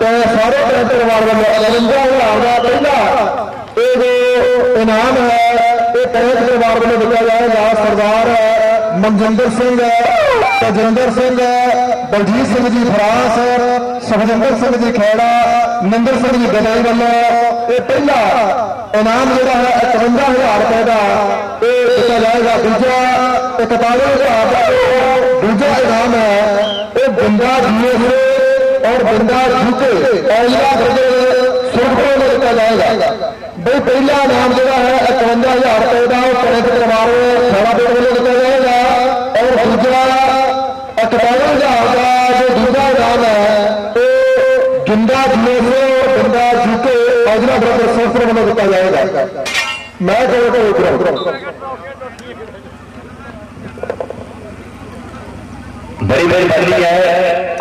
ਤੇ ਸਾਰੇ ਪਰਿਵਾਰ ਵੱਲੋਂ ਅਲਵੰਦਾ ਹਜ਼ਾਰ ਦਾ ਪਹਿਲਾ ਇਹ ਜੋ ਇਨਾਮ ਹੈ, ਇਹ ਪ੍ਰੈਸ ਪਰਿਵਾਰ ਵੱਲੋਂ ਦਿੱਤਾ ਜਾਏਗਾ ਸਰਦਾਰ ਮਨਜਿੰਦਰ ਸਿੰਘ, ਤਜਿੰਦਰ ਸਿੰਘ, ਬਲਜੀਤ ਸਿੰਘ ਜੀ ਫਰਾਸ, ਸੁਖਜਿੰਦਰ ਸਿੰਘ ਜੀ ਖੇੜਾ, ਨਿੰਦਰ ਸਿੰਘ ਜੀ ਗਦਾਈ ਵੱਲੋਂ ਇਹ ਪਹਿਲਾ ਇਨਾਮ ਜਿਹੜਾ ਹੈ 51000 ਰੁਪਏ ਦਾ ਇਹ ਦਿੱਤਾ ਜਾਏਗਾ। ਦੂਜਾ 41000 ਦਾ ਇਹ ਦੂਜਾ ਇਨਾਮ ਹੈ, ਇਹ ਬੰਦਾ ਜੀਏ اور بندہ جھکے اور اللہ سرخوں میں رکھا جائے گا۔ بھائی پہلا نام جگہ ہے اکوجا ہزار روپئے کا پڑھے کرواؤ کھانا پیٹ میں رکھا جائے گا۔ اور دوسرا اکتاون ہزار کا جو دوسرا نام ہے، وہ گندا جھلے سے بندہ جھکے اجنا برابر سرخوں میں رکھا جائے گا۔ میں کروں تو بڑی بڑی ہے۔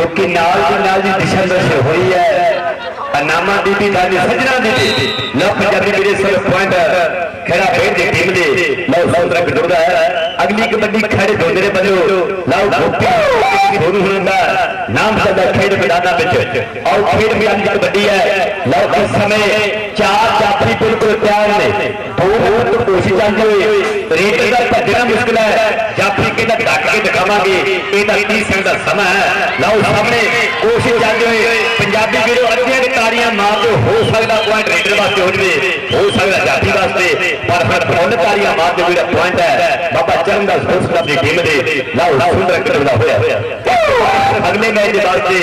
کیونکہ نال دی نال دی دشندر سے ہوئی ہے انامہ بی بی جی سجنہ دی دی لو پنجابی میرے سب پوائنٹ کھڑا پیٹ دی ٹیم دی لو کے دوڑا ہے اگلی کبڈی کھڑے دھوندرے بنو لو گھوپیا دھونو ہوندا نام سے سدا کھیڑ میدانہ بچ۔ اور کھیڑ میدان کی بڑی ہے۔ لو اس سمے چار جاتھی بالکل تیار نے بہت تو کوشش چاہتے ہوئے در پر بھجنا مشکل ہے۔ جاتھی کے در ڈٹ کے دکھاواں گے اے دا 30 سیکنڈ دا ہے۔ لو سامنے کوشش چاہتے ہوئے پنجابی ویڈیو اڑیاں دی تاریاں ماں جو ہو سکتا پوائنٹ ریٹر باستے ہو جے ہو سکتا جاتھی باستے پر پر فون تاریاں ماں جو ویڈیو پوائنٹ ہے۔ بابا چرن دا سپورٹس کلب دی ٹیم دے لو سندر کردا ہویا۔ اگلے میچ آتے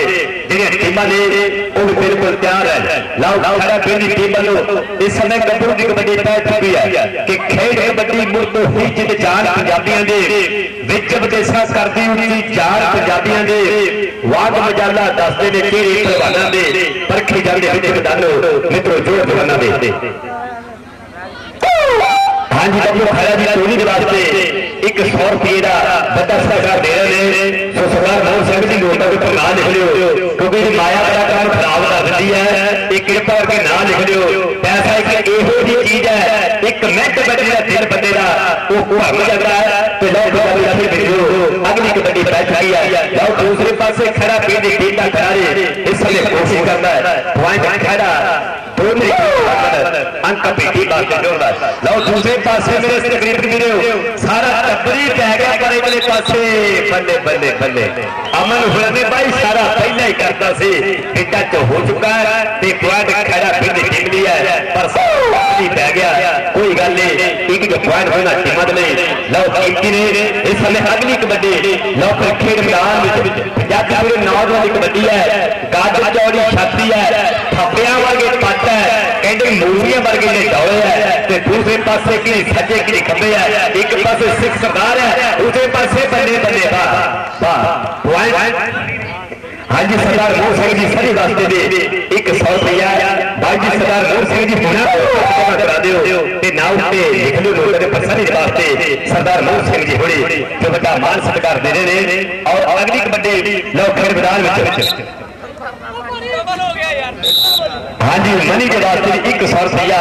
جنہیں ٹیمہ لے وہ بھی بالکل تیار ہے لاؤ کھڑا پنڈ کی ٹیم کو اس سمے گبرو کی کبڈی طے بھی ہے کہ کھیڈ کبڈی مرد ہوئی جت چار پنجابیاں دے وچ بدیسا کرتی ہوئی چار پنجابیاں دے واج مجالا دستے نے کیڑے پروانہ دے پرکھی جاندے وچ دانو مترو جوڑ پروانہ دے ہاں جی گبرو کھڑا دی چوری دے واسطے 100 روپے دا بدستا کر دے رہے نے سرکار بول جی نوٹوں کے نہ لکھ لو کیونکہ یہ مایا کا کام خراب کرتی ہے یہ کرپا کر کے نہ لکھ لو پیسہ ایک یہو جی چیز ہے ایک منٹ بجے دل بندے کا وہ کوئی جگہ ہے تو لوگ لکھ لو کمیٹی بیٹھ گیا ہے جاؤ دوسرے پاسے کھڑا پی دی کھڑا رہے اس لیے کوشش کرنا ہے پوائنٹ کھڑا دوسری ان کمیٹی بات کرنا ہے لاؤ دوسرے پاسے میرے تقریب میرے ہو سارا تقریب کہہ گیا پر پاس سے بلے بلے بلے امن حرمی بھائی سارا پہلے ہی کرتا سی ٹچ ہو چکا ہے تے پوائنٹ کھڑا پی دی ٹیم ہے پر سب پہ گیا جوائن ہونا خدمت میں لو کیمتی نے اس سمے اگلی کبڈی، لو کرکٹ میدان جگ پورے نوجوان کی کبڈی ہے گاجر جوڑی شاکتی ہے، تھپیاں ورگے پاتا ہے کہندے موریاں ورگے نے جوڑے ہے۔ تے دوسرے پاسے کی سجے کی کھبے ہے۔ ایک پاس سکھ سردار ہے، دوسرے پاسے بندے بندے واہ واہ پوائنٹ ہاں جی سردار مور سنگھ جی سارے واسطے دے۔ ایک سو روپیہ۔ بھائی جی سردار مور سنگھ جی ہونا کرا دیو۔ تے نہ اٹھے لکھ لو لوگ دے پرسن اس واسطے سردار مور سنگھ جی ہوڑے جو بڑا مان ستکار دے رہے نے۔ اور اگلی کبڈی لو کھیل میدان وچ ہاں جی منی کے واسطے ایک سو روپیہ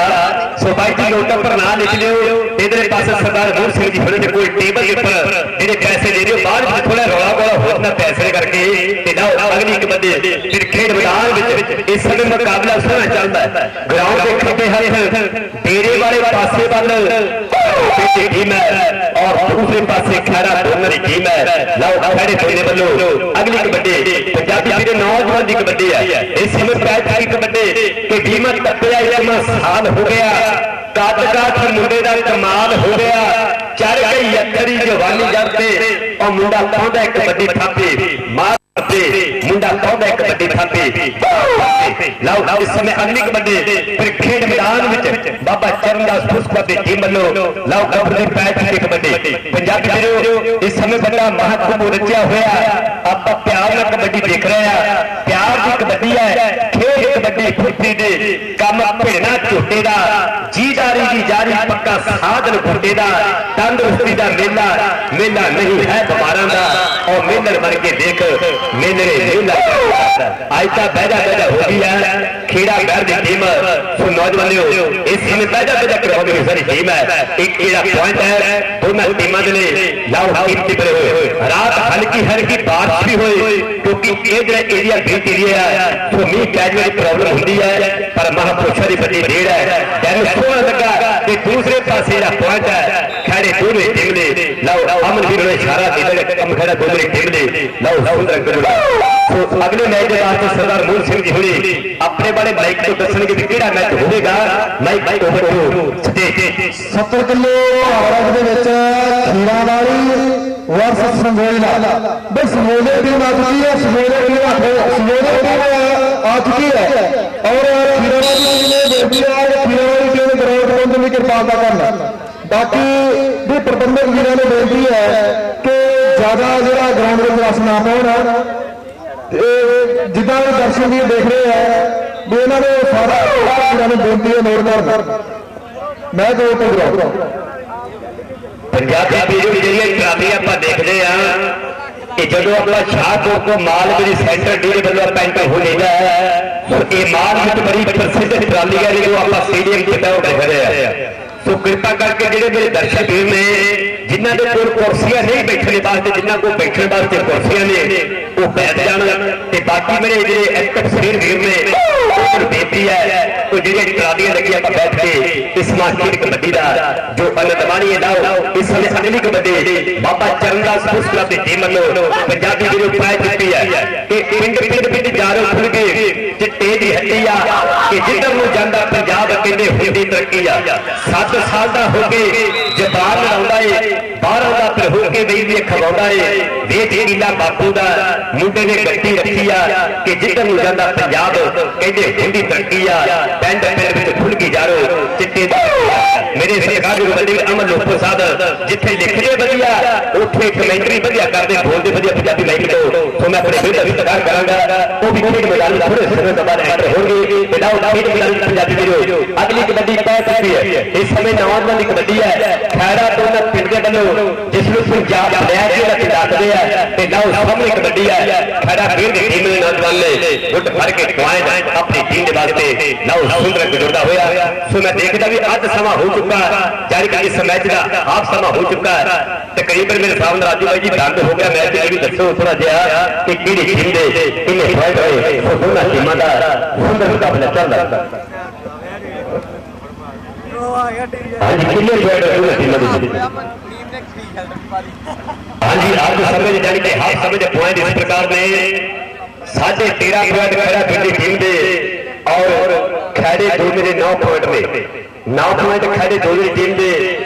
سو بھائی پر نہ لکھ لیو ادھر پاس سردار گور سنگھ جی کھڑے کوئی ٹیبل کے اوپر جڑے پیسے دے دیو بعد وچ تھوڑا رولا گولا ہو پیسے کر کے تے اگلی ایک بندے پھر کھیل میدان وچ اس سمے مقابلہ سونا چاہتا ہے گراؤنڈ دے کھبے ہاتھ ڈیرے والے پاسے والے پی ٹی ٹیم ہے اور دوسرے پاسے خیرہ دونوں ٹیم ہے لو کھڑے دینے والوں اگلی کبڈی پنجابی میرے نوجوان دی کبڈی ہے اس میں پیچ کی کبڈی کہ ٹیم تپیا علم سال ہو گیا کاٹکا کی منڈے دا کمال ہو گیا چڑھ گئی یتری جوانی جب تے اور منڈا پہنچا کبڈی تھاپی مار تے چاہتا ہے کبڈی تھاپی لاؤ اس سمے اگلی کبڈی پھر کھیڑ میدان وچ بابا چرن داس پسکو ٹیم لو لاؤ کبڈی پیچ دی کبڈی پنجابی ویرو اس سمے بڑا محکم رچیا ہوا آپ پیار نال کبڈی دیکھ رہے ہیں پیار دی کبڈی ہے کھیڑ کبڈی پھرتی دی کام بھیڑنا چھوٹے دا جی داری دی جاری سادن پتے دا، تندرستی دا ملنا ملنا نہیں ہے بماران دا۔ اور ملنر مر کے دیکھ، میلرے میلہ۔ آئیتا بیجا بیجا ہو گیا کھیڑا گھر دی ٹیم۔ سو نوجوانیو، اس ہمیں بیجا بیجا کرو۔ گے ساری ٹیم ہے۔ ایک کھیڑا پوائنٹ ہے تو میں ٹیمہ دلے لاؤ حقیقتی پر ہوئے۔ رات ہلکی کی بات بھی ہوئے کیونکہ یہ رہے ایریا بیٹ لیا ہے تو می کیجوری پرابلم ہوندی ہے۔ پر مہا پوچھا دی بڑی ہے۔ دیمی سونا دکھا تے دوسرے پاسے دا پوائنٹ ہے، کھڑے دوبے ٹیم دے لو، امن بھی نے اشارہ دے کہ کم کھڑا دوبے ٹیم دے لو، سندر گڑڑا سو اگلے میچ دے واسطے سردار مول سنگھ جی ہوئی، اپنے بڑے مائک تو دسن کی کہ کیڑا میچ ہوے گا، مائک تو ہو سٹیج 70 کلو عورت دے وچ کھیرا والی ورس سنگوئیلا بس مولے کی بات کی ہے سنگوئیلے کی بات ہے سنگوئیلے کی کی ہے۔ اور کھیڑا والی نے بیٹی آ ਦੀ ਕਿਰਪਾਲਤਾ ਕਰਨਾ। ਬਾਕੀ ਵੀ ਪ੍ਰਬੰਧਕ ਵੀਰਾਂ ਨੂੰ ਬੇਨਤੀ ਹੈ ਕਿ ਜ਼ਿਆਦਾ ਜਿਹੜਾ ਗਰਾਊਂਡ ਦੇ ਵਿੱਚ ਨਾ ਪਾਉਣ ਤੇ ਜਿੱਦਾਂ ਇਹ ਦਰਸ਼ਕ ਵੀ ਦੇਖ ਰਹੇ ਆ, ਵੀ ਇਹਨਾਂ ਦੇ ਸਾਰਾ ਵੀਰਾਂ ਨੂੰ ਬੇਨਤੀ ਹੈ ਨੋਟ ਕਰਨ। ਮੈਂ ਦੋ ਤੋਂ ਗਰਾਊਂਡ ਪੰਜਾਬੀ ਵੀਡੀਓ ਜਿਹੜੀਆਂ ਟਰਾਲੀਆਂ ਆਪਾਂ ਦੇਖਦੇ ਆ ਕਿ ਜਦੋਂ ਆਪਣਾ ਸ਼ਾਹਪੁਰ ਤੋਂ ਮਾਲਵੇ ਦੀ ਸੈਂਟਰ ਡੀ ਦੇ ਵੱਲੋਂ ਆਪਾਂ ਐਂਟਰ ਹੋ ਜਾਂਦਾ ਹੈ ਸੋ ਇਹ ਮਾਲ ਵਿੱਚ ਬੜੀ ਪ੍ਰਸਿੱਧ ਟਰਾਲੀ ਹੈ ਜੋ ਆਪਾਂ ਸਟੇਡੀਅਮ ਤੇ ਬੈਠ ਦੇਖ ਰਹੇ ਆ ਸੋ ਕਿਰਪਾ ਕਰਕੇ ਜਿਹੜੇ ਮੇਰੇ ਦਰਸ਼ਕ ਵੀਰ ਨੇ ਜਿਨ੍ਹਾਂ ਦੇ ਕੋਲ ਕੁਰਸੀਆਂ ਨਹੀਂ ਬੈਠਣ ਵਾਸਤੇ ਜਿਨ੍ਹਾਂ ਕੋਲ ਬੈਠਣ ਵਾਸਤੇ ਕੁਰਸੀਆਂ ਨੇ ਉਹ ਬੈਠ ਜਾਣ ਤੇ ਬਾਕੀ تو جڑی کراڑیاں لگیاں پا بیٹھ کے اس ماں کی کبڈی دا جو انتمانی لاؤ، اس نے اگلی کبڈی بابا چرنداس پوس کلب دی ٹیم نو پنجابی دی پرائز دتی ہے، کہ پنڈ پنڈ پنڈ جارو کے چٹ ہٹی آ کہ جدر نو جاندہ پنجاب کہندے ہوندی ترقی آ سات سال دا ہو کے جبان رہنگا ہے بارہ دا پر ہو کے وی وی کھواوندا اے ویٹ کیلا باپو دا موٹے نے گھٹی رکھیا کہ جدھر نو جاندہ پنجاب کہندے ہوندی ترقی آ پینڈ پیر وچ کھل کی جارو چٹے دا میرے سرکار جو مندر امن لوپو صاحب جتھے لکھدے بلیا اٹھے کمنٹری بلیا کردے بھول بولدے ودیا پنجابی دو تو میں اپنے بیٹے بھی تکار کراں گا وہ بھی کوئی مدال تھوڑے سمے بعد ਖੇਡ ਹੋਣਗੇ ਤੇ ਲਾਓ ਖੇਡ ਪੰਜਾਬੀ ਵੀਰੋ ਅਗਲੀ ਕਬੱਡੀ ਤੈਅ ਚੁੱਕੀ ਹੈ। ਇਸ ਸਮੇਂ ਨੌਜਵਾਨ ਦੀ ਕਬੱਡੀ ਹੈ। ਖੈੜਾ ਤੋਂ ਪਿੰਡ ਦੇ ਵੱਲੋਂ, ਜਿਸ ਨੂੰ ਪੰਜਾਬ ਲੈ ਕੇ ਰੱਖ ਦੱਸਦੇ ਆ ਤੇ ਲਾਓ ਸਾਹਮਣੇ ਕਬੱਡੀ ਹੈ। ਖੈੜਾ ਵੀਰ ਦੀ ਟੀਮ ਦੇ ਨੌਜਵਾਨ ਨੇ ਗੁੱਟ ਫੜ ਕੇ ਪੁਆਇੰਟ ਆਪਣੀ ਟੀਮ ਦੇ ਵਾਸਤੇ। ਲਾਓ ਸੁੰਦਰ ਗੁਜ਼ਰਦਾ ਹੋਇਆ। ਸੋ ਮੈਂ ਦੇਖਦਾ ਵੀ ਅੱਜ ਸਮਾਂ ਹੋ ਚੁੱਕਾ ਜਾਨੀ ਕਿ ਇਸ ਮੈਚ ਦਾ ਆਪ ਸਮਾਂ ਹੋ ਚੁੱਕਾ ਹੈ। ਤਕਰੀਬਨ ਮੇਰੇ ਸਾਹਮਣੇ ਰਾਜੂ ਭਾਈ ਜੀ ਬੰਦ ਹੋ ਗਿਆ। ਮੈਚ ਇਹ ਵੀ ਦੱਸੋ ਥੋੜਾ ਜਿਹਾ ਕਿ ਕਿਹੜੀ ਟੀਮ ਦੇ ਕਿੰਨੇ ਪੁਆਇੰਟ ਹੋਏ। ਸੋ ਦੋਨਾਂ ਟੀਮਾਂ ਦਾ سندر مقابلہ چل رہا ہاں جی کلیئر جو ہے رسول ٹیم نے ہاں جی آپ سمجھ جانے کے ہاتھ سمجھ پوائنٹ اس پرکار میں ساڑھے تیرہ پوائنٹ کھڑا پنڈی ٹیم دے۔ اور کھڑے دو میرے نو پوائنٹ میں نو پوائنٹ کھڑے دو میرے ٹیم دے۔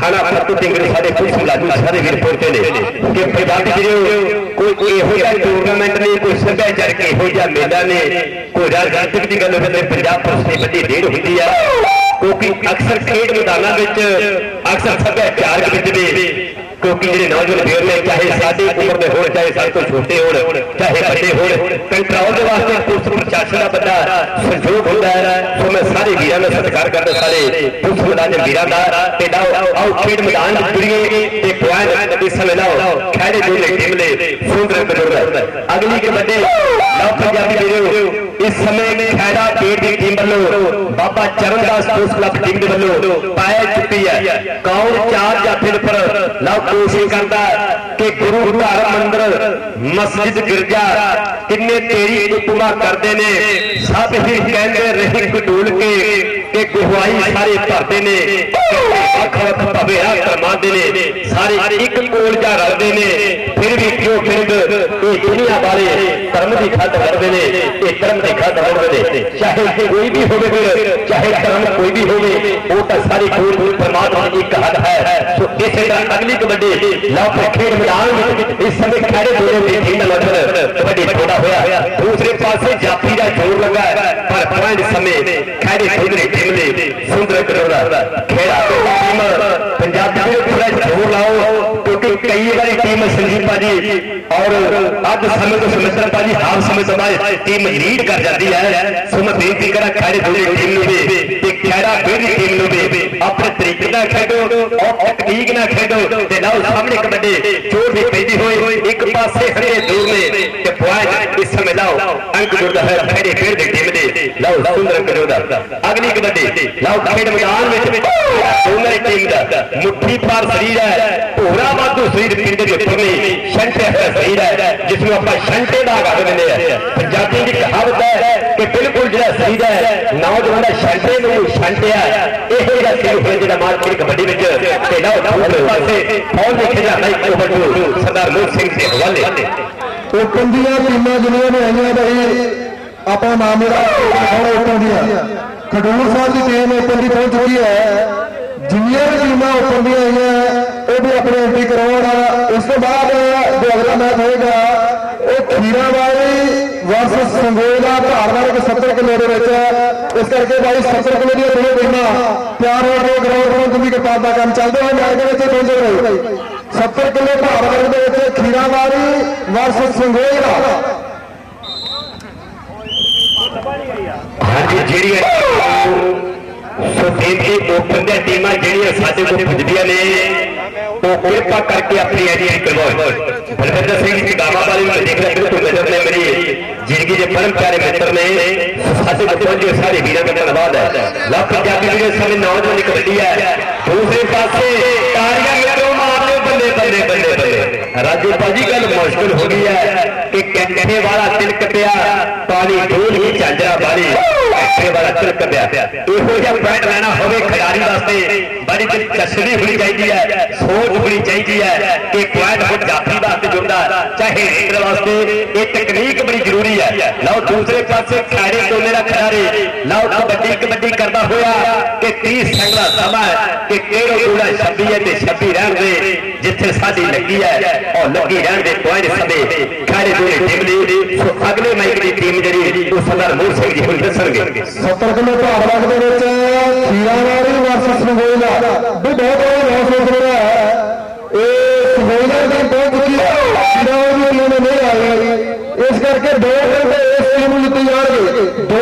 ਥਾਣਾ ਫਤਿਹ ਟਿੰਗਰੇ ਸਾਡੇ ਪੁਲਿਸ ਮੁਲਾਜ਼ਮ ਸਾਰੇ ਵੀਰ ਪਹੁੰਚੇ ਨੇ ਕਿ ਪੰਜਾਬੀ ਜਿਹੜੇ ਕੋਈ ਇਹੋ ਜਿਹਾ ਟੂਰਨਾਮੈਂਟ ਨੇ, ਕੋਈ ਸੱਭਿਆਚਾਰਕ ਇਹੋ ਜਿਹਾ ਮੇਲਾ ਨੇ, ਕੋਈ ਰਾਜਨੀਤਿਕ ਦੀ ਗੱਲ ਹੋਵੇ ਪੰਜਾਬ ਪੁਲਿਸ ਦੀ ਵੱਡੀ ਡੇਢ ਹੁੰਦੀ ਆ। ਕਿਉਂਕਿ ਅਕਸਰ ਖੇਡ ਮੈਦਾਨਾਂ ਵਿੱਚ, ਅਕਸਰ ਸੱਭਿਆਚਾਰਕ ਵਿੱਚ ਵੀ کیونکہ یہ نوجوان پھر میں چاہے سادی عمر میں ہو چاہے سب تو چھوٹے ہو چاہے بڑے ہو کنٹرول کے واسطے پولیس پرشاسن کا بندہ سہیوگ ہوتا ہے سو میں سارے ویرا میں ستکار کرنا سارے پولیس مدان ویرا کا آؤ کھیڈ میدان جڑیے تے پوائنٹ نبی صلی اللہ خیرے دل ٹیم لے سندر بزرگ اگلی کے بندے لو پنجابی ویرے اس سمیں میں پیٹ پیٹی ٹیم بلو بابا چرن داس کوس ٹیم بلو پائے چکی ہے۔ کاؤں چار جا پھر پر لاؤ لو کرتا ہے کہ گروہ گھر مندر مسجد گر گرجا۔ کنے تیری کتما کر دینے سب ہی کہندے رہی ڈول کے کہ گوہائی سارے پر دینے اکھ اکھ بھویرا کرما دینے سارے ایک کول جا رہ دینے پھر دی کھٹ کرتے ہیں یہ کرم کی کھٹ کرتے ہیں چاہے کوئی بھی ہوگی چاہے کرم کوئی بھی ہوگی وہ تو ساری کوئی کوئی پرماتما کی ایک حد ہے تو اسی طرح اگلی کبڈی لوگ کھیل میدان اس سمے کھڑے دونوں کی تین نمبر کبڈی چھوڑا ہوا دوسرے پاس جاتی کا جوڑ لگا ہے پر پانچ سمے کھڑے سندری ٹیم نے سندر کروڑا کھیڑا ٹیم پنجاب پورا جوڑ لاؤ کئی باری ٹیم سنجیب پاجی اور ادھ سمے تو سمجھنا پاجی ہاف سمے تو بعد ٹیم لیڈ کر جاتی ہے۔ سو میں کرا خیر دوسری ٹیم نو بھی۔ تے خیرا دوسری ٹیم نو اپنے طریقے نہ کھیڈو، اور تکنیک نہ کھیڈو۔ تے لو سامنے کبڈی چوٹ بھی پیندی ہوئی، ایک پاسے ہرے دور نے تے پوائنٹ اس سمے لاؤ انک جڑدا ہے پھیرے پھیر دی ٹیم دے۔ ਲਓ, ਸੁੰਦਰ ਕਰੋ ਅਗਲੀ ਕਬੱਡੀ। ਲਓ, ਖੇਡ ਮੈਦਾਨ ਵਿੱਚ। ਦੋਨਾਂ ਟੀਮ ਦਾ। ਮੁੱਠੀ ਪਾਰ ਸਰੀਰ ਹੈ। ਭੋਰਾ ਵਾਧੂ ਸਰੀਰ ਪਿੰਡ ਦੇ ਉੱਪਰ ਸ਼ੰਟੇ ਹੈ ਸਰੀਰ ਹੈ ਜਿਸ ਨੂੰ ਆਪਾਂ ਸ਼ੰਟੇ ਦਾ ਆਖ ਦਿੰਦੇ ਆ। ਪੰਜਾਬੀ ਦੀ ਕਹਾਵਤ ਹੈ ਕਿ ਬਿਲਕੁਲ ਜਿਹੜਾ ਸਰੀਰ ਹੈ, ਨੌਜਵਾਨ ਦਾ ਸ਼ੰਟੇ ਨੂੰ ਸ਼ੰਟਿਆ ਇਹੋ ਜਿਹਾ ਸਰੀਰ ਹੋਇਆ ਜਿਹੜਾ ਮਾਰਕੀਟ ਕਬੱਡੀ ਵਿੱਚ ਤੇ ਲਓ, ਦੂਸਰੇ ਪਾਸੇ ਫੌਜ ਦੇ ਖਿਡਾਰੀ ਇੱਕ ਵੱਡੂ ਸਰਦਾਰ ਮੋਹਨ ਸਿੰਘ ਦੇ ਹਵਾਲੇ। ਓਪਨ ਦੀਆਂ ਟੀਮਾਂ ਜਿੰਨੀਆਂ ਵੀ ਆਈਆਂ ਬਈ ਆਪਾਂ ਨਾਮ ਇਹਦਾ ਹੁਣ ਓਪਨ ਦੀਆਂ ਖਡੂਰ ਸਾਹਿਬ ਦੀ ਟੀਮ ਓਪਨ ਦੀ ਪਹੁੰਚ ਚੁੱਕੀ ਹੈ ਜਿੰਨੀਆਂ ਵੀ ਟੀਮਾਂ ਓਪਨ ਦੀਆਂ ਆਈਆਂ, ਉਹ ਵੀ ਆਪਣੀ ਐਂਟਰੀ ਕਰਵਾਉਣ ਇਸ ਤੋਂ ਬਾਅਦ ਜੋ ਅਗਲਾ ਮੈਚ ਹੋਏਗਾ, ਉਹ ਖੀਰਾਵਾਲੀ ਵਰਸਸ ਸੰਗੋਲਾ ਭਾਰਵਾਲ ਦੇ 70 ਕਿਲੋ ਦੇ ਵਿੱਚ ਹੈ। ਇਸ ਕਰਕੇ ਬਾਈ 70 ਕਿਲੋ ਦੀਆਂ ਦੋਵੇਂ ਟੀਮਾਂ ਤਿਆਰ ਹੋ ਕੇ ਗਰਾਊਂਡ ਪਹੁੰਚਣ ਦੀ ਕਿਤਾਬ ਦਾ ਕੰਮ ਚੱਲਦਾ ਹੈ ਮੈਚ ਦੇ ਵਿੱਚ ਪਹੁੰਚੇ ਰਹੇ 70 ਕਿਲੋ ਭਾਰਵਾਲ ਦੇ ਵਿੱਚ ਖੀਰਾਵਾਲੀ ਵਰਸਸ ਦਾ ਹਾਂਜੀ ਜਿਹੜੀਆਂ ਸੋ ਬੇਨਤੀ ਓਪਨ ਦੀਆਂ ਟੀਮਾਂ ਜਿਹੜੀਆਂ ਸਾਡੇ ਕੋਲ ਪੁੱਜਦੀਆਂ ਨੇ ਉਹ ਕਿਰਪਾ ਕਰਕੇ ਆਪਣੀ ਐਡੀਆਂ ਕਰਵਾਓ ਬਲਵਿੰਦਰ ਸਿੰਘ ਜੀ ਗਾਵਾ ਵਾਲੇ ਨੂੰ ਦੇਖ ਰਿਹਾ ਬਿਲਕੁਲ ਨਜ਼ਰ ਨੇ ਮੇਰੀ ਜ਼ਿੰਦਗੀ ਦੇ ਪਰਮ ਪਿਆਰੇ ਮਿੱਤਰ ਨੇ ਸਾਡੇ ਕੋਲ ਪਹੁੰਚੇ ਸਾਰੇ ਵੀਰਾਂ ਦਾ ਧੰਨਵਾਦ ਹੈ ਲਾ ਪੰਜਾਬੀ ਵੀਰੇ ਸਮੇਂ ਨੌਜਵਾਨ ਕਬੱਡੀ ਹੈ ਦੂਸਰੇ ਪਾਸੇ ਤਾਰੀਆਂ ਮਿੱਤਰੋ ਮਾਰਦੇ ਬੱਲੇ ਬੱਲੇ ਬੱਲੇ راجی پاجی گل مشکل ہو گئی ہے کہ کینٹے والا تلک پیا پانی ڈھول ہی چانجرا باری ਵਾਲੀ ਕੰਠੇ ਵਾਲਾ ਤਿਲਕ ਪਿਆ ਇਹੋ ਜਿਹਾ ਪੁਆਇੰਟ ਲੈਣਾ ਹੋਵੇ ਖਿਡਾਰੀ ਵਾਸਤੇ ਬੜੀ ਦਿਲਚਸਪੀ ਹੋਣੀ ਚਾਹੀਦੀ ਹੈ ਸੋਚ ਹੋਣੀ ਚਾਹੀਦੀ ਹੈ ਕਿ ਪੁਆਇੰਟ ਹੁਣ ਜਾਫੀ ਵਾਸਤੇ ਜੁੜਦਾ ਚਾਹੇ ਰੇਡਰ ਵਾਸਤੇ ਇਹ ਤਕਨੀਕ ਬੜੀ ਜ਼ਰੂਰੀ ਹੈ ਲਓ ਦੂਸਰੇ ਪਾਸੇ ਖਿਡਾਰੀ ਟੋਲੇ ਦਾ ਖਿਡਾਰੀ ਲਓ ਕਬੱਡੀ ਕਬੱਡੀ ਕਰਦਾ ਹੋਇਆ ਕਿ 30 ਸੈਕਿੰਡ ਦਾ ਸਮਾਂ ਹੈ ਕਿ ਕਿਹੜੋ ਟੋਲਾ 26 ਹੈ ਤੇ 26 ਰਹਿਣ ਦੇ ਜਿੱਥੇ ਸਾਡੀ ਲੱਗੀ ਹੈ ਉਹ ਲੱਗੀ ਰਹਿਣ ਦੇ ਪੁਆਇੰਟ ਸਮੇਂ ਖਿਡਾਰੀ ਟੋਲੇ ਟੀਮ ਲਈ ਸੋ ਅਗਲੇ ਮੈਚ ਦੀ ਟੀਮ ਜਿਹੜੀ ਉਹ ਸਰਦਾਰ ਮੋਹਨ ਸਿੰਘ ਜੀ ਹੁਣ ਦੱਸਣਗੇ 70 ਕਿਲੋ ਭਾਰਵਾਲ ਦੇ ਵਿੱਚ ਖੀਰਾਵਾਲੀ ਵਰਸਸ ਸੰਗੋਲਾ ਵੀ ਬਹੁਤ ਬੜਾ ਮੈਚ ਹੋ ਰਿਹਾ ਹੈ ਇਹ ਸੰਗੋਲਾ ਦੀ ਬਹੁਤ ਚੁੱਕੀ ਹੈ ਖੀਰਾਵਾਲੀ ਦੀ ਟੀਮ ਨਹੀਂ ਆਈ ਇਸ ਕਰਕੇ ਦੋ ਘੰਟੇ ਇਸ ਟੀਮ ਨੂੰ ਦਿੱਤੇ ਜਾਣਗੇ ਦੋ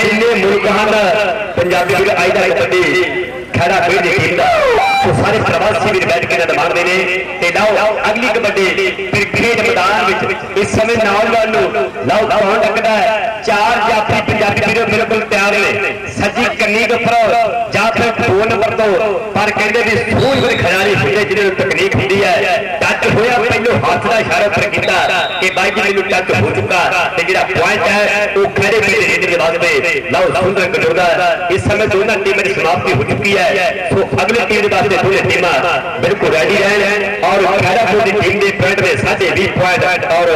ਜਿੰਨੇ ਮੁਲਕ ਹਨ, ਪੰਜਾਬੀ ਵਿੱਚ ਅੱਜ ਦਾ ਕਬੱਡੀ ਖੜਾ ਕੋਈ ਨਹੀਂ ਖੇਡਦਾ ਸੋ ਸਾਰੇ ਪ੍ਰਵਾਸੀ ਵੀ ਬੈਠ ਕੇ ਮਾਰਦੇ ਨੇ ਤੇ ਲਾਓ, ਅਗਲੀ ਕਬੱਡੀ ਫਿਰ ਖੇਡ ਮੈਦਾਨ ਵਿੱਚ ਇਸ ਸਮੇਂ ਨਾਲ ਨਾਲ ਨੂੰ ਲਾਓ, ਕੌਣ ਲੱਗਦਾ ਚਾਰ ਜਾਫੀ ਪੰਜਾਬੀ ਵੀਰੋ ਬਿਲਕੁਲ ਤਿਆਰ ਨੇ। ਸੱਜੀ ਕੰਨੀ ਗੱਪਰੋ। ਤੋਂ ਪਰ ਕਹਿੰਦੇ ਵੀ ਸੂਝ ਫਿਰ ਖਿਡਾਰੀ ਹੁੰਦੇ ਜਿਹਦੇ ਨੂੰ ਤਕਨੀਕ ਹੁੰਦੀ ਹੈ। ਟੱਚ ਹੋਇਆ, ਪਹਿਲੋਂ ਹੱਥ ਦਾ ਇਸ਼ਾਰਾ بائی جی میرے ٹچ ہو چکا تے جڑا پوائنٹ ہے وہ کھڑے بھی رہنے کے واسطے۔ لاؤ سندر کٹودا اس سمے دونوں ٹیمیں کی سماپتی ہو چکی ہے، سو اگلے ٹیم کے واسطے دونوں ٹیماں بالکل ریڈی ہیں۔ اور کھڑا پور کی ٹیم دے پوائنٹ میں ساڑھے بیس پوائنٹ اور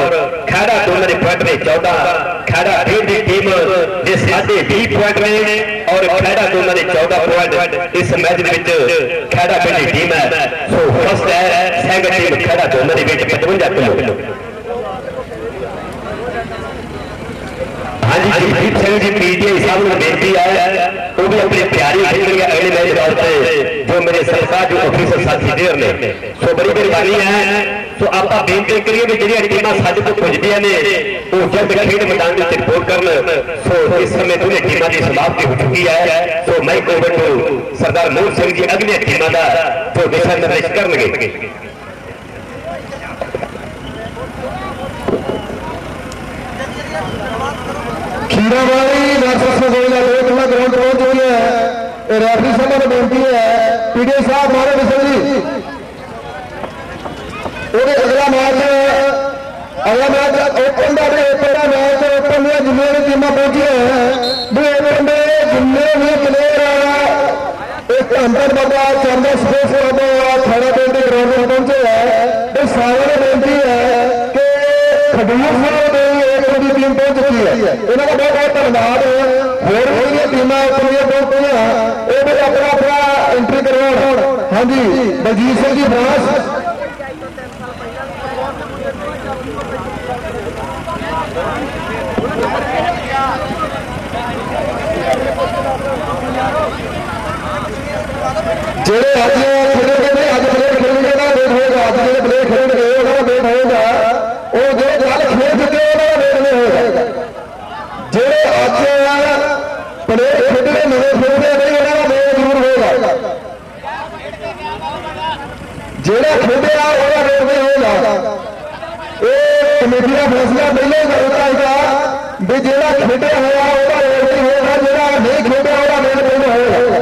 کھڑا دونوں کے پوائنٹ میں چودہ کھڑا پیر کی ٹیم دے ساڑھے بیس پوائنٹ میں اور کھڑا دونوں کے چودہ پوائنٹ اس میچ میں کھڑا پیر کی ٹیم ہے۔ سو فرسٹ ہے سیکنڈ ٹیم کھیڑا دونوں کے پچوجا کلو۔ ہرجیت سنگھ جی پی ٹی آئی صاحب نے بیٹی ہے وہ بھی اپنے پیاری کھیل کے اگلے میچ واسطے جو میرے سرکار جو آفیسر ساتھی دیر نے سو بڑی مہربانی ہے۔ تو آپ بےنتی کریے بھی جہاں ٹیمیں سارے کو پہنچتی نے، وہ جلد کھیل میدان میں رپورٹ کرنا سو اس سمے پوری ٹیموں کی ہو چکی ہے۔ سو میں کووڈ سردار موہن سنگھ جی اگلے ٹیموں کا تو دشا نرش کریں ਖੀਰਾ ਵਾਲੀ ਨਰਸਸ ਗੋਲ ਦਾ ਦੋ ਗਰਾਊਂਡ ਪਹੁੰਚ ਚੁੱਕੀ ਹੈ। ਇਹ ਰੈਫਰੀ ਸਾਹਿਬਾਂ ਨੂੰ ਬੇਨਤੀ ਹੈ ਪੀਡੀ ਸਾਹਿਬ ਮਾਰੇ ਵਿਸਲ ਜੀ ਉਹਦੇ ਅਗਲਾ ਮੈਚ ਅਗਲਾ ਮੈਚ ਓਪਨ ਦਾ ਵੀ ਓਪਨ ਮੈਚ ਓਪਨ ਦੀਆਂ ਜਿੰਨੀਆਂ ਵੀ ਟੀਮਾਂ ਪਹੁੰਚੀਆਂ ਵੀ ਓਪਨ ਦੇ ਜਿੰਨੇ ਵੀ ਪਲੇਅਰ ਇੱਕ ਅੰਦਰ ਬਾਬਾ ਚੰਦਰ ਸਪੋਰਟਸ ਕਲੱਬ ਥਾਣਾ ਪਿੰਡ ਦੇ ਗਰਾਊਂਡ ਪਹੁੰਚੇ ਹੈ ਇਹ ਸਾਰਿਆਂ ਨੂੰ ਬੇਨਤੀ ਹੈ ਖਡੂਰ ਸਾਹਿਬ ਦੇ ਇੱਕ ਦੀ ਟੀਮ ਪਹੁੰਚ ਚੁੱਕੀ ਹੈ। ਇਹਨਾਂ ਦਾ ਬਹੁਤ ਬਹੁਤ ਧੰਨਵਾਦ। ਹੋਰ ਜਿਹੜੀਆਂ ਟੀਮਾਂ ਉੱਪਰਲੀਆਂ ਪਹੁੰਚੀਆਂ ਇਹ ਵੀ ਆਪਣਾ ਆਪਣਾ ਐਂਟਰੀ ਕਰਵਾਉਣ। ਹਾਂਜੀ, ਬਲਜੀਤ ਸਿੰਘ ਜੀ ਫਰਾਂਸ ਜਿਹੜੇ ਅੱਜ جہاں کھوڈیا وہ روڈ ہوگا یہ کمیٹی کا فیصلہ پہلے کرتا ہے بھی جہاں کھیڈیا ہوا وہ روڈ نہیں ہوگا جہاں نہیں کھیڈیا وہ روڈ نہیں ہوگا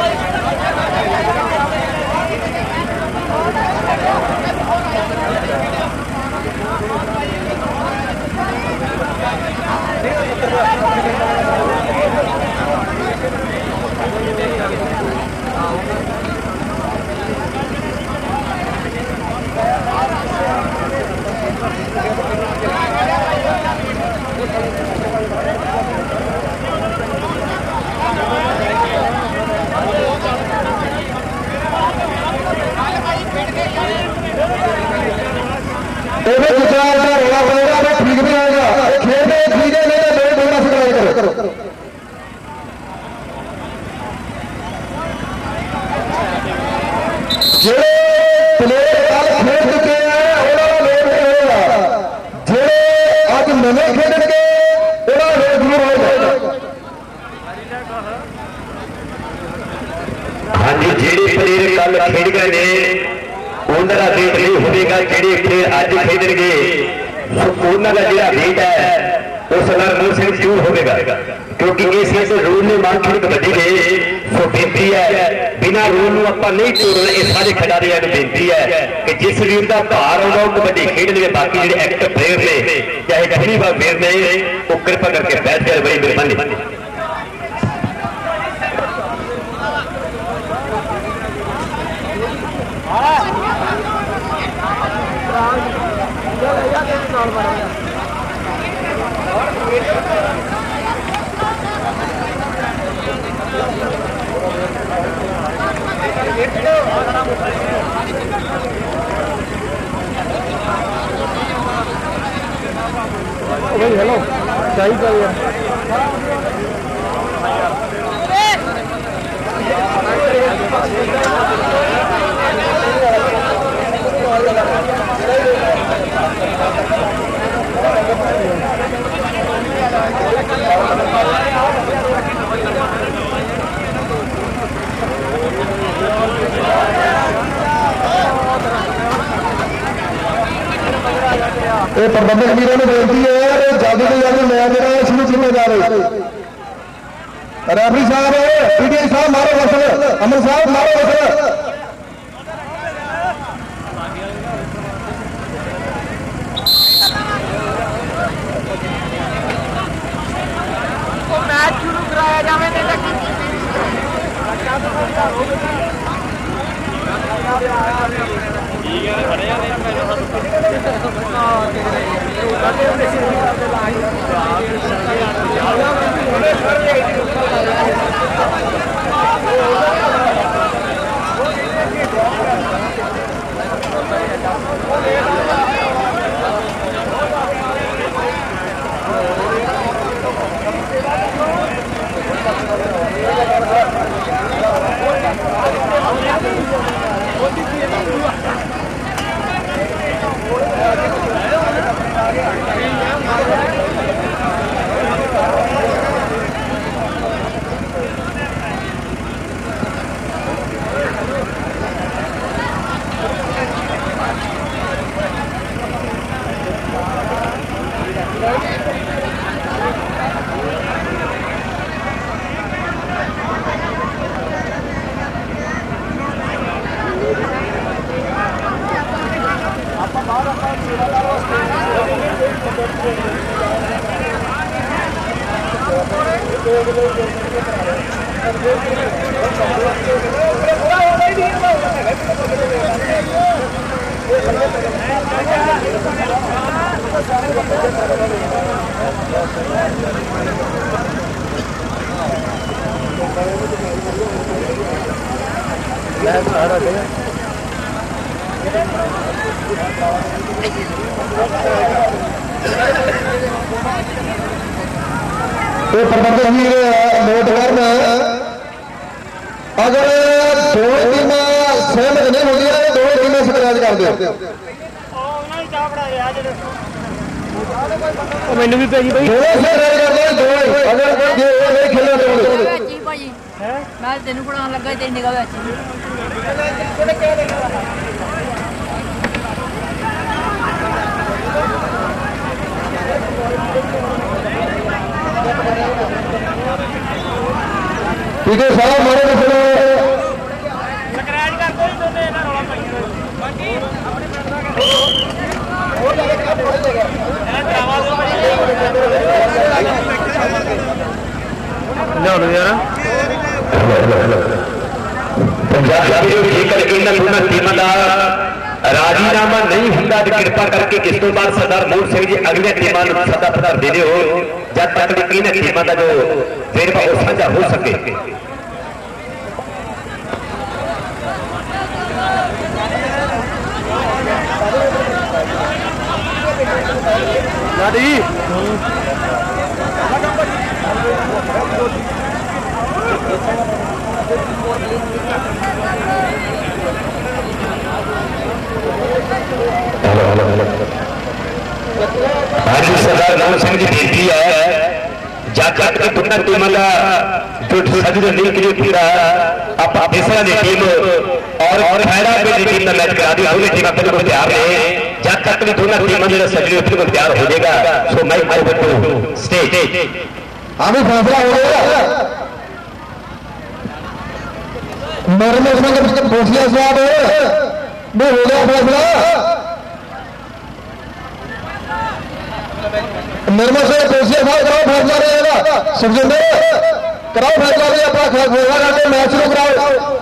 Thank you. Thank you. کوئی یہ سارے کھلاڑیاں بےنتی ہے کہ جس ویر کا بھار آؤں وہ کبڈی کھیڈ لے باقی جڑے ایکٹر پلیئر نے چاہے ڈہری وا پلیئر نے وہ کرپا کر کے بیٹھ جائے بڑی مہربانی Thank you. ہیلو صحیح کر یہ پربندک میرے نے بےنتی ہے جلدی سے جلدی میں میرا اس میں ذمہ دار ریفری صاحب پی ڈی آئی صاحب مارو وصل امر صاحب مارے وصل آیاں Thank you. ਤਾਂ ਪ੍ਰਬੰਧਕ ਵੀਰ ਨੋਟ ਕਰਨ ਅਗਰ ਦੋ ਟੀਮਾਂ ਸਹਿਮਤ ਨਹੀਂ ਹੁੰਦੀਆਂ ਤਾਂ ਦੋ ਟੀਮਾਂ ਸਕਰਾਜ ਕਰ ਦਿਓ। ਮੈਨੂੰ ਵੀ ਭੇਜੀ ਬਈ। ਦੋਵੇਂ ਸਕਰਾਜ ਕਰ ਦਿਓ ਦੋਵੇਂ ਅਗਰ ਜੇ ਉਹ ਨਹੀਂ ਖੇਲਣਾ ਵਿੱਚ ਹੀ? ਭਾਜੀ ਮੈਂ ਤੈਨੂੰ ਪੜਾਉਣ ਲੱਗਾ ਤੇਰੀ ਨਿਗਾਹ ਵਿੱਚ। ਹੀ। ਠੀਕ ਹੈ ਸਾਰਾ ਮਾਰੇ کیونکہ سارا ہمارے مسئلہ پنجاب کے جو ٹھیک ہے ان کا تیمہ دار راجی نامہ نہیں ہوتا جو کرپا کر کے کس تو بعد صدر مور سے جی اگلے تیمان صدر پتر دینے ہو جات تک لیکن ایک تیمان دا جو زیر ویروا وہ ساجھا ہو سکے Thank you. آج سردار رام دونوں ٹیم نے میں ہو گیا فیصلہ نرما سے پیسے بھائی کراؤ فیصلہ رہے گا سمجھے کراؤ فیصلہ رہے اپنا فیصلہ کر کے میچ کو کراؤ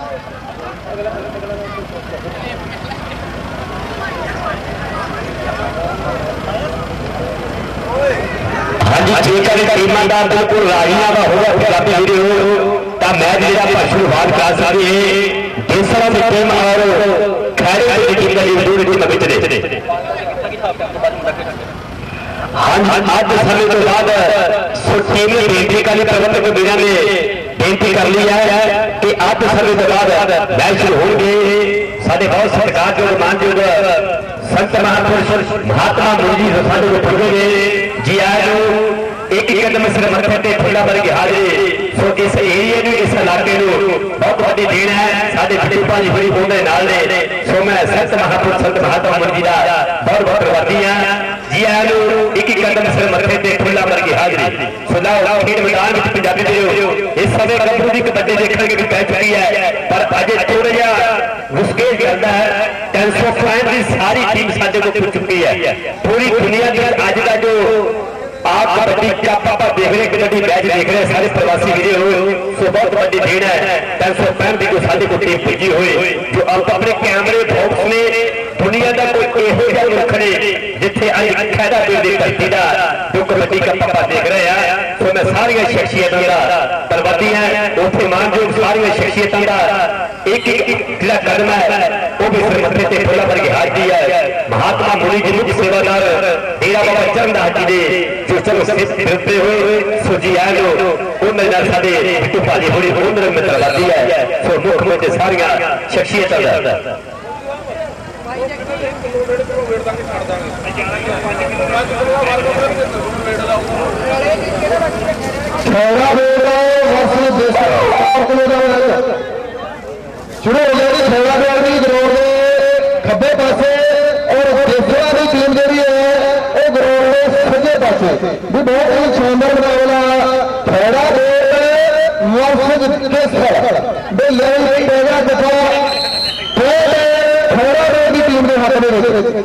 جی ٹھیک ہے ایماندار بالکل راجیاں کا ہوگا پھر آپ ہو تو میچ جا پرسوں بعد کرا سکتے دوسرا مقام اور کھارے کرنے کی کئی دور کی مبتلے ہاں آج سمے کے بعد سٹھی نے بینٹی کا نہیں پربند کو بنا نے بینٹی کر لی ہے کہ آج سمے کے بعد میچ شروع ہوں گے سارے بہت سرکار جو مان جو سنت مہاپر مہاتما مندی سارے کو پڑھیں گے جی آئے ایک قدم سر مقصد تے تھوڑا بر کے حاضری سو اس ایریے نو اس علاقے نو بہت بہت دین ہے ساڈے بڑے پانچ بڑی بوندے نال دے سو میں سنت مہاپور سنت مہاتما عمر جی دا بہت بہت رواتی ہیں جی آ لو ایک قدم سر مقصد تے تھوڑا بر کے سو سنا ہو کھیل میدان وچ پنجابی دیو اس سمے کبو دی کبڈی دیکھن کے بھی پہ چکی ہے پر آجے تھوڑا جا مسکے کردا ہے ٹینسو فائن بھی ساری ٹیم ساتھے کو پھر چکی ہے پوری دنیا دے اج کا جو آپ کا بڑی کیا پاپا دیکھ رہے کبڈی میچ دیکھ رہے سارے پرواسی گرے ہوئے سو بہت بڑی بھیڑ ہے تین سو پینتی کو سارے کو ٹیم پجی ہوئے جو آپ اپنے کیمرے باکس نے دنیا کا کوئی یہ جا ملک نے جتنے آئی خیرا دل کی دھرتی کا جو کبڈی کا پاپا دیکھ رہے ہیں تو میں ساری شخصیت کا پروتی ہیں اتنے مان جو ساری شخصیت کا ایک ایک جڑا کرم ہے وہ بھی سر متے سے پھولا پر کے ہاتھ دی ہے مہاتما مونی جی مجھ سیوا دار ڈیرا بابا چرن داس جی پھرتے ہوئے سجیانو ان جڑا ساڈے ٹٹو پاجی بڑی عمر میں تلادی ہے سو دکھ میں تے ساریاں شخصیتاں دا چھوڑا بیڑا وصل دیسا اور کلو دا شروع چھوڑا بیڑا دی گروہ بھی بہت ہی شاندار مقابلہ تھوڑا بہت موفق کس پر بے لیول پہلا دفعہ تھوڑا بہت کی ٹیم نے ہاتھ میں۔ رکھے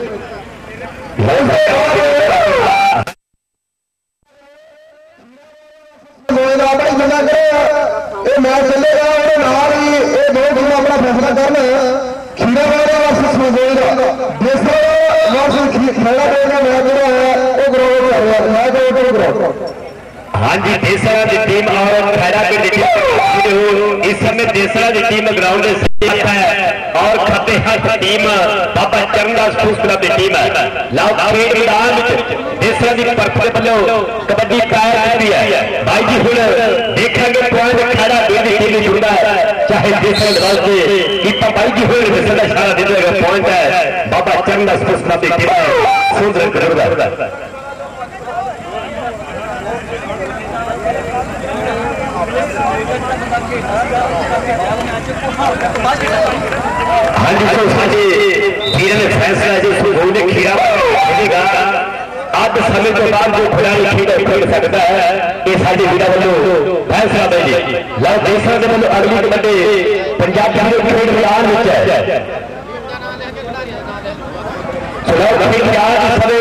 ہاں جی دیسرا دی جی ٹیم اور خیرہ کے دی اس سمیں دیسرا دی جی ٹیم گراؤنڈ سے ہے۔ اور کھتے ہاتھ ٹیم بابا چرندہ سپوس دی ٹیم ہے۔ لاؤ کھیڑ میدان دیسرا دی جی پرپل پلو کبڈی پائر ہوتی ہے۔ بھائی جی ہن دیکھیں گے پوائنٹ کھڑا دو دی ٹیم جڑدا ہے۔ چاہے دیسرا لباس دے کیپا بھائی جی ہن دیسرا دا گا ہے۔ بابا چرندہ سپوس دی ٹیم ہے۔ سندر ہاں جس کو ساجے پیرے نے فیصلہ جس کو گھوڑے کھیرا دے گا آج سمے کے بعد جو کھلاڑی کھیل کھیل سکتا ہے یہ ساڈے ویرا والو فیصلہ دے جی لو دیساں دے والو اگلی کبڈی پنجاب دے کھیل میدان وچ ہے چلو کھیل میدان سبے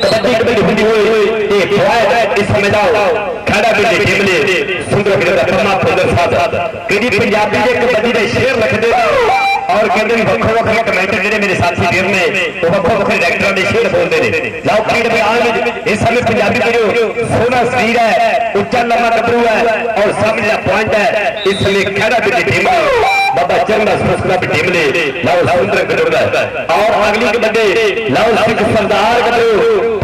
کبڈی کبڈی ہوندی ہوئی یہ ہے اس سمے کھڑا بھی دیکھے ملے سندر کرے تمام پندر ساتھ کدی پنجابی دے کبڈی دے شیر رکھ دے اور کدی وکھو وکھرے کمنٹر جڑے میرے ساتھی دیر نے تو وکھو وکھرے ڈائریکٹر دے شیر بولدے نے لاؤ پیڑ پہ آن اس سمے پنجابی پڑھو سونا سریر ہے اونچا لمبا ڈبرو ہے اور سامنے پوائنٹ ہے اس لیے کھڑا بھی دیکھے بابا چرنا سرسکنا بھی ٹیم لاؤ سندر کرے اور اگلی کبڈی لاؤ سکھ سردار کرے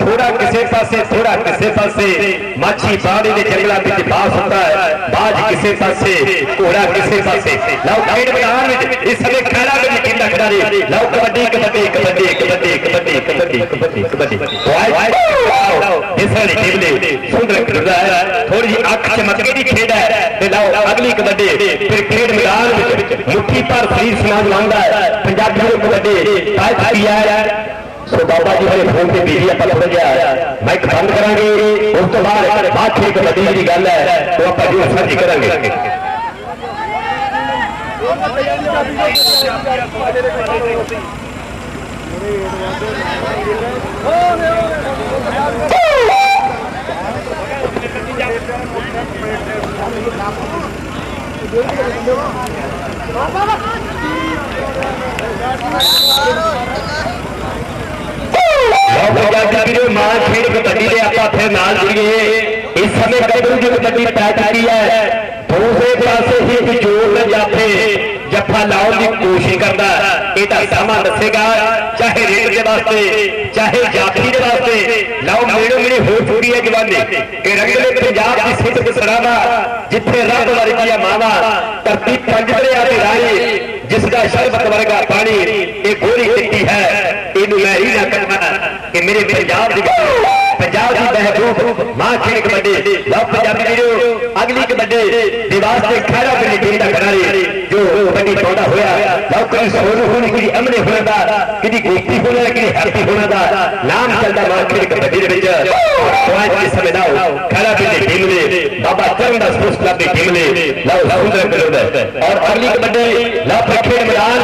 تھوڑا کسے پاسے تھوڑا کسے پاسے ماچھی باڑی دے بھی بیتے باس ہوتا ہے باج کسے پاسے کوڑا کسے پاسے لو کھیڑ آن میں اس ہمیں کھڑا بھی کیندا کھڑا رہے لو کبڈی کبڈی کبڈی کبڈی کبڈی کبڈی کبڈی کبڈی وائس اس والی ٹیم دے سندر کھڑدا ہے تھوڑی جی اکھ چمکے دی کھیڑ ہے تے لو اگلی کبڈی پھر کھیڑ میدان وچ مٹھی پر فریض سماج مانگدا ہے پنجابی کبڈی پائی پائی ہے سو بابا جی میرے فون سے بیجی اپنا ہو گیا مائک بند کریں گے اس تو بعد بات ٹھیک مدینے کی گل ہے، تو آپ جو سرچ کریں گے بابا! جاتی ہے ماں کھیڑ کبڈی دے آپا پھر نال جڑیے اس سمے قدم جو کبڈی پہ چکی ہے۔ دوسرے پاسے ہی ایک جوڑ جاتے۔ جفا لاؤ کی کوشش کرتا۔ یہ ساما دسے گا۔ چاہے ریٹ کے واسطے، چاہے جاتی کے واسطے۔ لاؤ میڑے میڑے ہو چکی ہے جوانی۔ کہ رنگلے پنجاب کی سیٹ کو سڑاوا رب ورگیا ماوا۔ ترتیب پنج دریا کے جس کا شربت ورگا پانی یہ گوری کھیتی ہے۔ مینو میں ہی نہ کرنا کہ میرے پنجاب دی پنجاب دی محبوب ماں پنجابی اگلی کبڈی دی واسطے کھڑا کر ٹیم دا کراری جو کبڈی ہویا۔ لو سونو ہونے کی امنے ہونے دا گوپی ہونے ہونے دا۔ نام ماں کے کھڑا بابا چرم دا سپورٹس کلب دی اور اگلی کبڈی میدان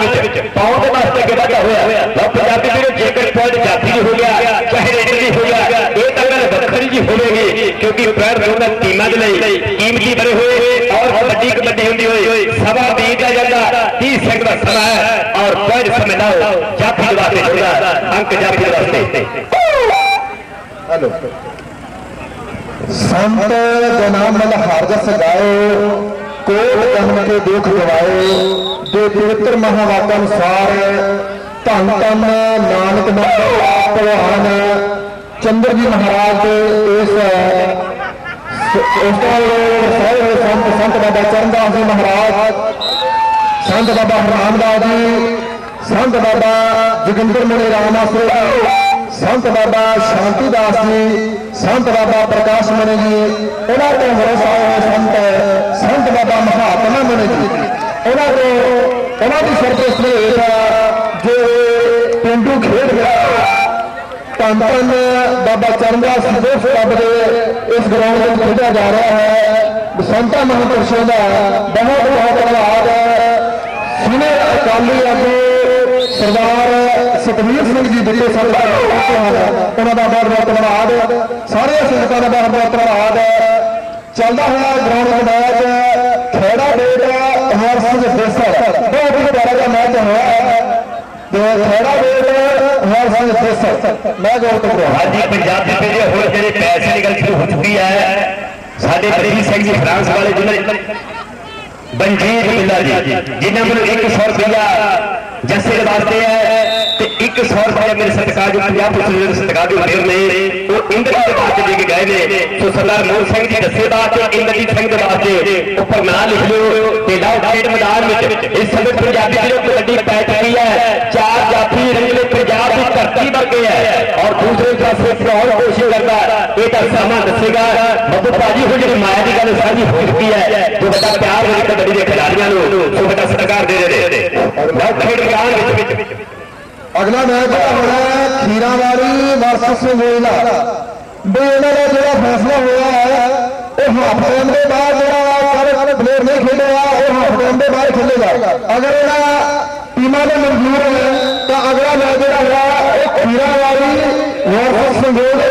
فرمایا اور پوائنٹ سمجھ لاؤ کیا پھر واسطے چھوڑا انک جا پھر واسطے ہلو۔ سنت جنام مل خارجہ سے کوٹ دن کے دیکھ روائے دو دیتر مہاواتا انسار تن تن نانک مہاراج پروہان چندر جی مہاراج اس اس طرح سنت سنت بابا چرنداس جی مہاراج ਸੰਤ ਸੰਤ ਬਾਬਾ ਚਰਨਦਾਸ ਜੀ ਮਹਾਰਾਜ ਸੰਤ ਬਾਬਾ ਰਾਮਦਾਸ ਜੀ ਸੰਤ ਬਾਬਾ ਜੋਗਿੰਦਰ ਮੁਨੀ ਰਾਮਾਸਰੇ ਜੀ ਸੰਤ ਬਾਬਾ ਸ਼ਾਂਤੀਦਾਸ ਜੀ ਸੰਤ ਬਾਬਾ ਪ੍ਰਕਾਸ਼ ਮਣੀ ਜੀ ਉਹਨਾਂ ਤੋਂ ਵਰਸਾਏ ਹੋਏ ਸੰਤ ਸੰਤ ਬਾਬਾ ਮਹਾਤਮਾ ਮਣੀ ਜੀ ਉਹਨਾਂ ਤੋਂ ਉਹਨਾਂ ਦੀ ਸਰਪ੍ਰਸਤੀ ਹੇਠ ਜੋ ਪਿੰਡੂ ਖੇਡ ਰਿਹਾ ਧੰਨ ਧੰਨ ਬਾਬਾ ਚਰਨਦਾਸ ਸਪੋਰਟਸ ਕਲੱਬ ਦੇ ਇਸ ਗਰਾਊਂਡ ਵਿੱਚ ਖੇਡਿਆ ਜਾ ਰਿਹਾ ਹੈ ਬਸੰਤਾ ਮਹਾਂਪੁਰਸ਼ਾਂ ਦਾ ਬਹੁਤ ਬਹੁਤ ਧੰਨਵਾਦ ਸੀਨੀਅਰ ਅਕਾਲੀ ਆਗੂ ਸਰਦਾਰ ਸਤਵੀਰ ਸਿੰਘ ਜੀ ਦਿੱਤੇ ਸਰਦਾਰ ਉਹਨਾਂ ਦਾ ਬਹੁਤ ਬਹੁਤ ਧੰਨਵਾਦ ਸਾਰੇ ਸੰਗਤਾਂ ਦਾ ਬਹੁਤ ਬਹੁਤ ਧੰਨਵਾਦ ਚੱਲਦਾ ਹੋਇਆ ਗਰਾਊਂਡ ਦਾ ਮੈਚ ਖੇੜਾ ਡੇਟ ਹਰਸਿੰਘ ਦੇਸਰ ਬਹੁਤ ਹੀ ਪਿਆਰਾ ਜਿਹਾ ਮੈਚ ਹੋਇਆ ਤੇ ਖੇੜਾ ਡੇਟ ਹਰਸਿੰਘ ਦੇਸਰ ਮੈਂ ਗੌਰ ਤੋਂ ਹਾਂਜੀ ਪੰਜਾਬ ਦੇ ਜਿਹੜੇ ਹੁਣ ਜਿਹੜੇ ਪੈਸੇ ਦੀ ਗੱਲ ਸ਼ੁਰੂ ਹੋ ਚੁੱਕੀ ਹੈ ਸਾਡੇ ਬਲਜੀਤ ਸਿੰਘ ਜੀ ਫਰਾਂਸ ਵਾਲੇ ਜਿਨ੍ਹਾਂ بنجیر ملا جی۔ جنہیں میں ایک سو روپیہ جسے واسطے ہے کہ ایک سو روپیہ میرے ستکا جو پنجاب پرسنل ستکا جو میر نے وہ اندر کے بات لے کے گئے نے۔ تو سردار مور سنگ جی دسے بات اندر جی سنگھ کے واسطے اوپر نہ لکھ لو پیدا ڈیٹ مدار میں اس سمجھ پر جاتی پنجابی جو لڈی پیٹ چکی ہے، چار جاتی رنگلے پر جاتی ترکی بڑھ گئے ہیں اور دوسرے کا سے اور کوشش کرتا ہے۔ ایک تو دسے گا بدو پاجی ہو جی مایا کی نے ساری ہو چکی ہے۔ جو بڑا پیار ہو کھلاڑیاں جو سرکار دے اگلا ورسس فیصلہ ہوا ہے وہ ہاف ٹائم کے بعد جڑا سارے نہیں کھیلے گا وہ ہاف ٹائم کے بعد کھیلے گا۔ اگر یہاں ٹیموں نے منظور ہے تو اگلا میں جو ہوا وہ کھیرا واری ورسس ویلا۔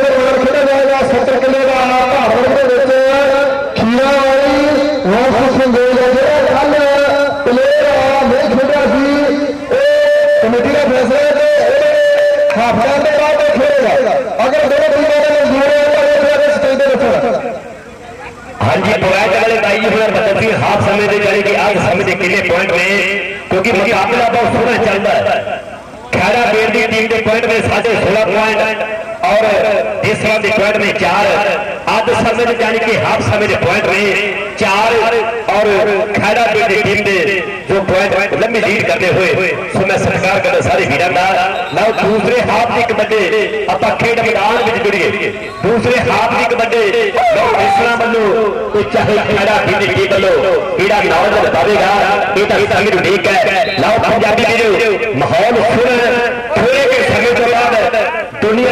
کہتے رہا تو کھیلے گا۔ اگر دونوں بھائی نے زورے ہوتا ہے تو اگر سٹیج پہ رکھے ہاں جی پوائنٹ والے بھائی جی ہنر بتاتی آپ سمجھتے جانے یعنی کہ آپ سمجھے کلے پوائنٹ میں کیونکہ مقابلہ بہت سونا چلتا ہے۔ کھیڑا بیڑ کی ٹیم کے پوائنٹ میں ساڑھے سولہ پوائنٹ۔ اور اس طرح کے پوائنٹ میں چار آدھ سمجھ جانے کے ہاف سمجھ پوائنٹ میں چار اور کھیڑا بیٹی ٹیم دے جو پوائنٹ لمبی لیڈ کرتے ہوئے، سو میں سرکار کرنا سارے بیڑا دا۔ لو دوسرے ہاف دی بندے اپا کھیڑ میدان وچ جڑیے دوسرے ہاف دی کبڈے لو اس طرح بلو تو چاہے کھیڑا بیٹی ٹیم بلو ہیرا نال بتاوے گا، یہ تو سمجھ نیک ہے۔ لاؤ پنجابی دے محول سن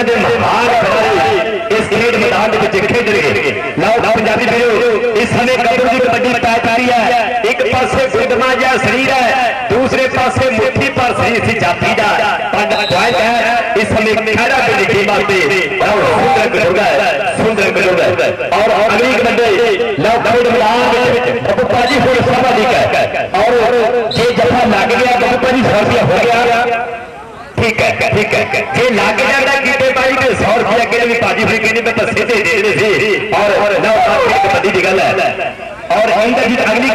دے مہان کھلاڑی اس کھیڈ میدان دے وچ کھیڈ رہے لاؤ پنجابی ویڈیو اس ہمیں قبر دی پڑی پہ تاری ہے ایک پاسے گھڑما جا سریر ہے دوسرے پاسے مٹھی پر سریر سی جاتی دا پانڈا پوائنٹ ہے اس ہمیں کھڑا کے لکھے باتے لاؤ سندر گڈوڑا ہے سندر گڈوڑا ہے اور اگلی کبڈی لو کھیڈ میدان دے وچ بابا جی پھر سبا دی ہے اور یہ جفا ناگ گیا بابا جی فوجیا ہو گیا ٹھیک ہے ٹھیک ہے یہ لگ جانا کیتے بھائی تے 100 روپے کہڑے بھی پاجی فری کہنے تے پسے دے دے سی اور نہ پتی دی گل ہے۔ اور اندر جی اگلی